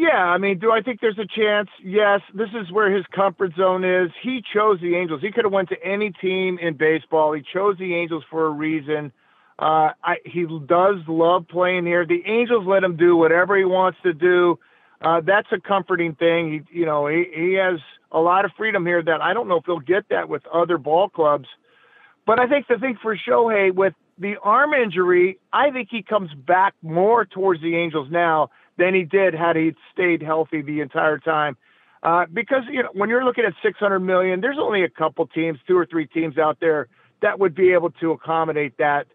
Yeah, I mean, do I think there's a chance? Yes. This is where his comfort zone is. He chose the Angels. He could have went to any team in baseball. He chose the Angels for a reason. Uh, I, he does love playing here. The Angels let him do whatever he wants to do. Uh, that's a comforting thing. He, you know, he, he has a lot of freedom here that I don't know if he'll get that with other ball clubs. But I think the thing for Shohei with the arm injury, I think he comes back more towards the Angels now than he did had he stayed healthy the entire time. Uh, because you know when you're looking at 600 million, there's only a couple teams, two or three teams out there that would be able to accommodate that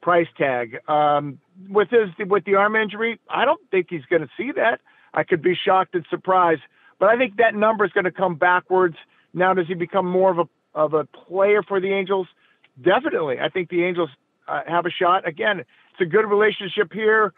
price tag. Um, with his with the arm injury, I don't think he's going to see that. I could be shocked and surprised, but I think that number is going to come backwards. Now, does he become more of a of a player for the Angels? Definitely. I think the Angels uh, have a shot. Again, it's a good relationship here.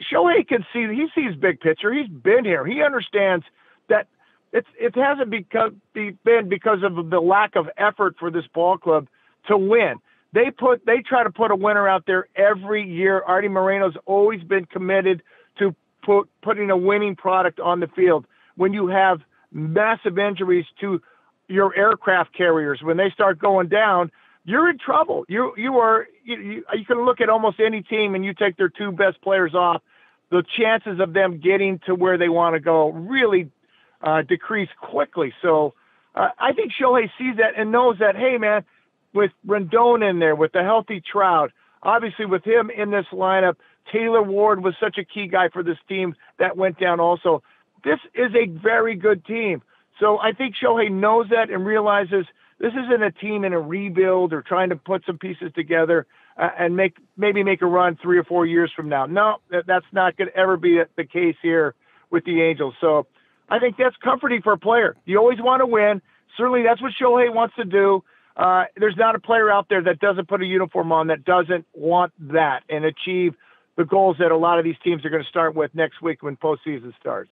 Shohei can see he sees big picture. He's been here. He understands that it's it hasn't because, been because of the lack of effort for this ball club to win. They put they try to put a winner out there every year. Arte Moreno's always been committed to put putting a winning product on the field. When you have massive injuries to your aircraft carriers, when they start going down, you're in trouble. You you are you, you, you can look at almost any team and you take their two best players off, the chances of them getting to where they want to go really uh, decrease quickly. So uh, I think Shohei sees that and knows that hey man, with Rendon in there, with the healthy Trout, obviously with him in this lineup, Taylor Ward was such a key guy for this team that went down also. This is a very good team. So I think Shohei knows that and realizes this isn't a team in a rebuild or trying to put some pieces together uh, and make maybe make a run three or four years from now. No, that, that's not going to ever be the case here with the Angels. So I think that's comforting for a player. You always want to win. Certainly, that's what Shohei wants to do. Uh, there's not a player out there that doesn't put a uniform on that doesn't want that and achieve the goals that a lot of these teams are going to start with next week when postseason starts.